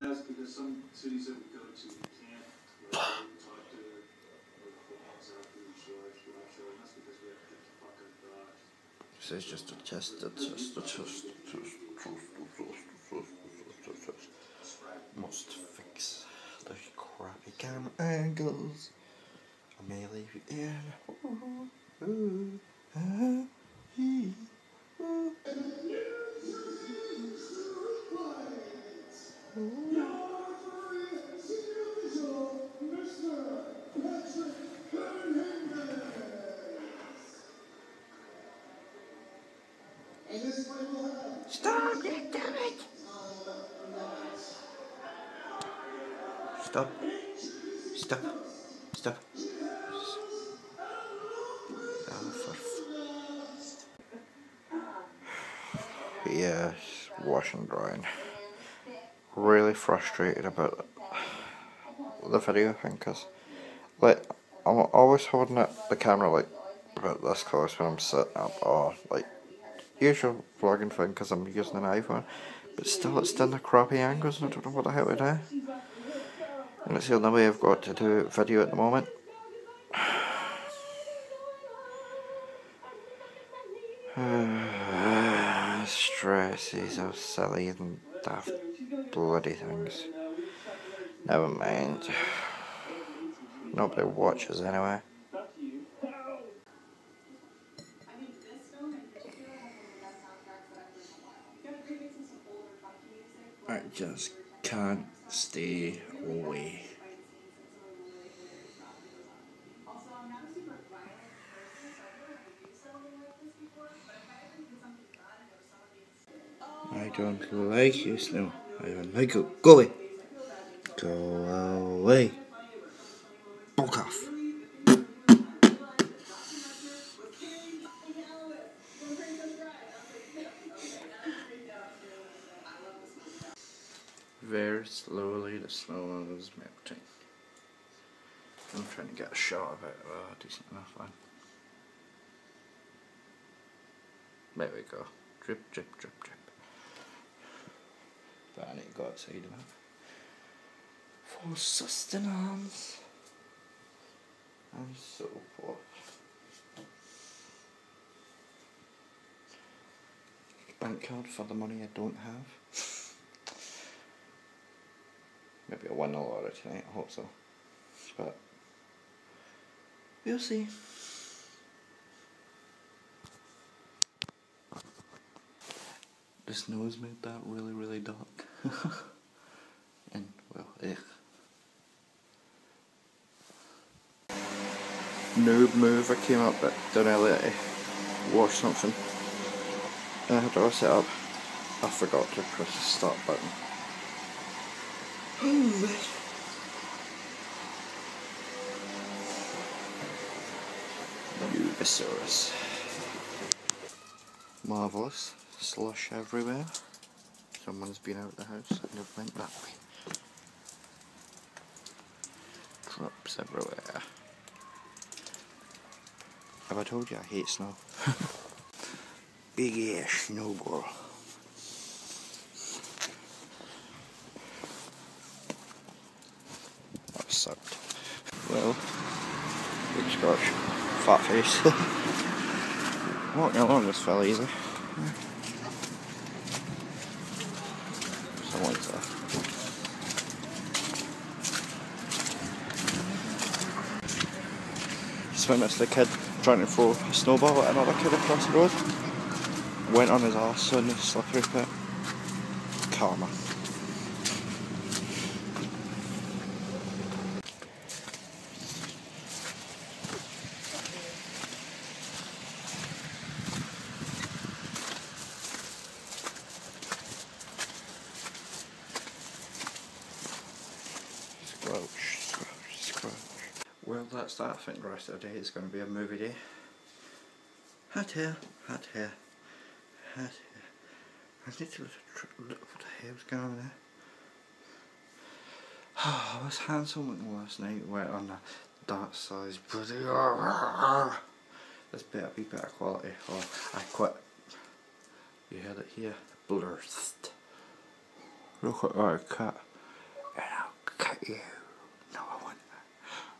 That's because some cities that we go to, we can't talk to. This is just a test, a test, a test, a test, a test, a test, a test, a test. Must fix the crappy camera angles. I may leave you in. Ah. Stop it, damn it! Stop. Stop. Stop. Yes, wash and drying. Really frustrated about the video thing because, like, I'm always holding it, the camera like about this close when I'm sitting up or like usual vlogging thing because I'm using an iPhone, but still it's still the crappy angles and I don't know what the hell to do. And it's the only way I've got to do video at the moment. Stresses of silly and daft bloody things. Never mind. Nobody watches anyway. I just can't stay away. Don't like you, Snow. I don't like you. Go away. Go away. Fuck off. Very slowly the snow is melting. I'm trying to get a shot of it, uh, decent enough one. There we go. Drip, drip, drip, drip. But I it. For sustenance. And so forth. Bank card for the money I don't have. Maybe I'll win a lottery tonight, I hope so. But we'll see. The snow's made that really, really dark. and well, eh. Noob move, I came up but earlier to wash something. I had all set up. I forgot to press the start button. Ubisaurus. Marvellous. Slush everywhere. Someone's been out of the house and they've went that way. Drops everywhere. Have I told you I hate snow? Big ass snowball. That sucked. Well, big scotch, fat face. Walking along this fell easy. Someone's there. Witnessed the kid trying to throw a snowball at another kid across the road. Went on his arse in the slippery pit. Karma. Well, that's that. I think the rest of the day is going to be a movie day. Hat hair, hat hair, hat hair. I need to look, what the hell's going on there. I was handsome last night. Went on the dark size bloody. This better be better quality, or I quit. You heard it here. Blurst. Look at that cat. at you.